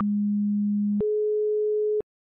you